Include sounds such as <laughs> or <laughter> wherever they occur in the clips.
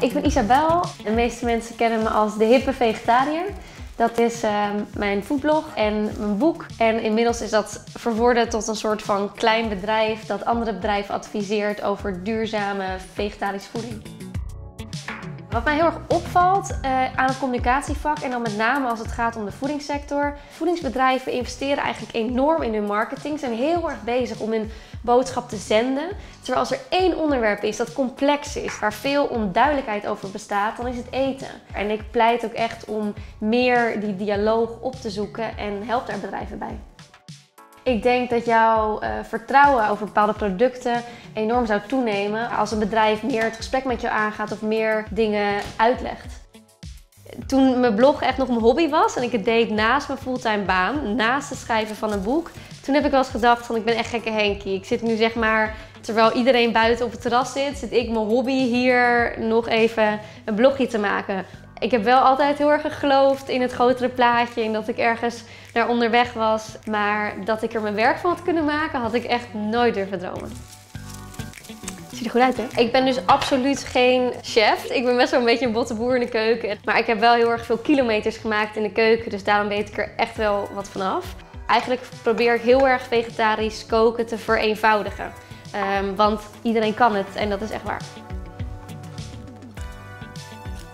Ik ben Isabel. De meeste mensen kennen me als de hippe vegetariër. Dat is uh, mijn foodblog en mijn boek. En inmiddels is dat verworden tot een soort van klein bedrijf dat andere bedrijven adviseert over duurzame vegetarische voeding. Wat mij heel erg opvalt uh, aan het communicatievak en dan met name als het gaat om de voedingssector. Voedingsbedrijven investeren eigenlijk enorm in hun marketing, zijn heel erg bezig om hun boodschap te zenden. Terwijl als er één onderwerp is dat complex is, waar veel onduidelijkheid over bestaat, dan is het eten. En ik pleit ook echt om meer die dialoog op te zoeken en help daar bedrijven bij. Ik denk dat jouw uh, vertrouwen over bepaalde producten enorm zou toenemen als een bedrijf meer het gesprek met jou aangaat of meer dingen uitlegt. Toen mijn blog echt nog mijn hobby was en ik het deed naast mijn fulltime baan, naast het schrijven van een boek, toen heb ik wel eens gedacht van ik ben echt gekke Henkie. Ik zit nu zeg maar, terwijl iedereen buiten op het terras zit, zit ik mijn hobby hier nog even een blogje te maken ik heb wel altijd heel erg geloofd in het grotere plaatje. En dat ik ergens naar onderweg was. Maar dat ik er mijn werk van had kunnen maken, had ik echt nooit durven dromen. Ziet er goed uit, hè? Ik ben dus absoluut geen chef. Ik ben best wel een beetje een botte boer in de keuken. Maar ik heb wel heel erg veel kilometers gemaakt in de keuken. Dus daarom weet ik er echt wel wat vanaf. Eigenlijk probeer ik heel erg vegetarisch koken te vereenvoudigen. Um, want iedereen kan het en dat is echt waar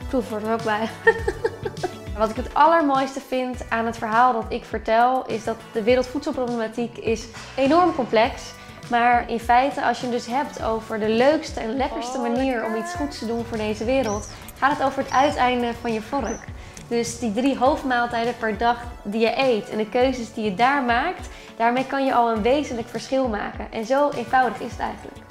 proef er ook bij. <laughs> Wat ik het allermooiste vind aan het verhaal dat ik vertel, is dat de wereldvoedselproblematiek is enorm complex. Maar in feite, als je het dus hebt over de leukste en lekkerste oh, manier om iets goeds te doen voor deze wereld, gaat het over het uiteinde van je vork. Dus die drie hoofdmaaltijden per dag die je eet en de keuzes die je daar maakt, daarmee kan je al een wezenlijk verschil maken. En zo eenvoudig is het eigenlijk.